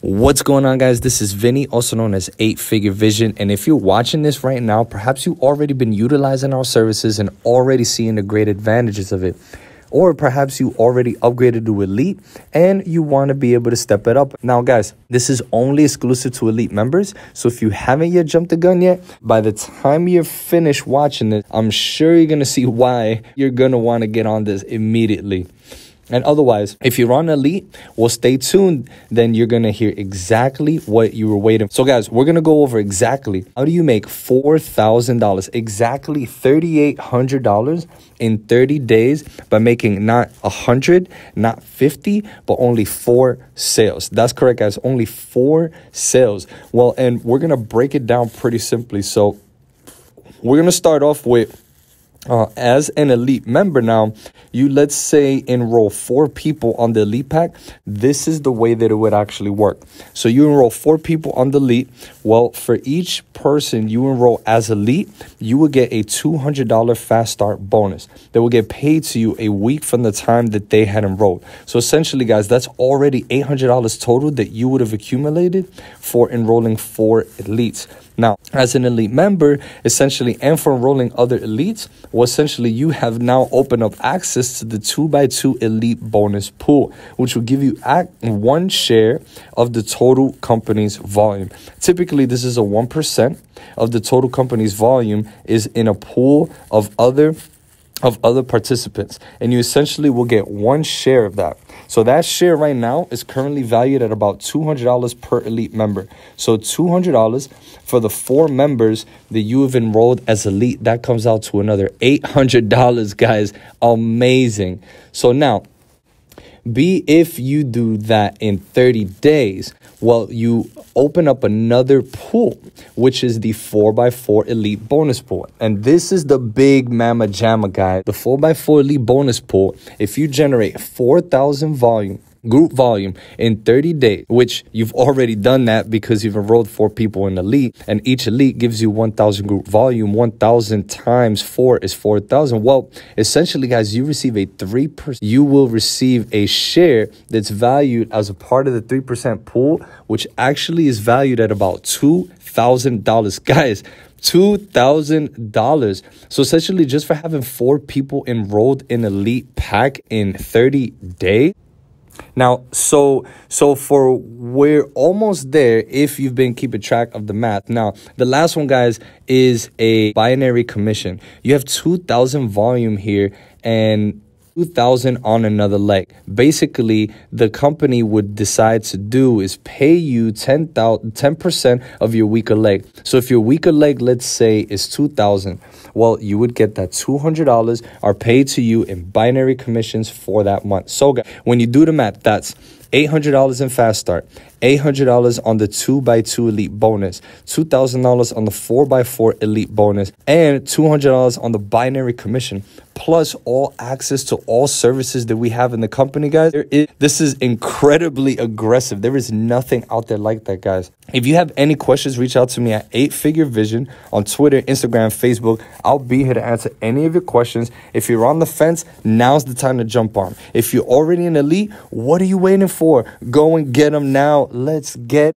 What's going on, guys? This is Vinnie, also known as Eight Figure Vision. And if you're watching this right now, perhaps you've already been utilizing our services and already seeing the great advantages of it. Or perhaps you already upgraded to Elite and you want to be able to step it up. Now, guys, this is only exclusive to Elite members. So if you haven't yet jumped the gun yet, by the time you're finished watching this, I'm sure you're going to see why you're going to want to get on this immediately. And otherwise, if you're on Elite, well, stay tuned. Then you're going to hear exactly what you were waiting. So, guys, we're going to go over exactly how do you make $4,000, exactly $3,800 in 30 days by making not 100, not 50, but only four sales. That's correct, guys. Only four sales. Well, and we're going to break it down pretty simply. So, we're going to start off with uh, as an elite member now you let's say enroll four people on the elite pack this is the way that it would actually work. So you enroll four people on the elite. Well for each person you enroll as elite you will get a $200 fast start bonus that will get paid to you a week from the time that they had enrolled. So essentially guys that's already $800 total that you would have accumulated for enrolling four elites. Now, as an elite member, essentially, and for enrolling other elites, well, essentially, you have now opened up access to the 2x2 elite bonus pool, which will give you act one share of the total company's volume. Typically, this is a 1% of the total company's volume is in a pool of other of other participants. And you essentially will get one share of that. So that share right now is currently valued at about $200 per elite member. So $200 for the four members that you have enrolled as elite that comes out to another $800 guys. Amazing. So now be if you do that in 30 days well, you open up another pool, which is the 4x4 Elite bonus pool. And this is the big mama jamma guy. The 4x4 Elite bonus pool, if you generate 4,000 volume group volume in 30 days, which you've already done that because you've enrolled four people in elite, and each elite gives you 1,000 group volume. 1,000 times four is 4,000. Well, essentially, guys, you receive a 3%, you will receive a share that's valued as a part of the 3% pool, which actually is valued at about $2,000. Guys, $2,000. So essentially, just for having four people enrolled in Elite Pack in 30 days, now, so so for we're almost there if you've been keeping track of the math. Now, the last one, guys, is a binary commission. You have 2,000 volume here and 2000 on another leg. Basically, the company would decide to do is pay you 10 10% of your weaker leg. So if your weaker leg, let's say, is 2000, well, you would get that $200 are paid to you in binary commissions for that month. So when you do the math, that's $800 in Fast Start, $800 on the 2x2 Elite bonus, $2,000 on the 4x4 Elite bonus, and $200 on the binary commission, plus all access to all services that we have in the company, guys. Is, this is incredibly aggressive. There is nothing out there like that, guys. If you have any questions, reach out to me at 8 Figure Vision on Twitter, Instagram, Facebook. I'll be here to answer any of your questions. If you're on the fence, now's the time to jump on. If you're already an elite, what are you waiting for? Go and get them now. Let's get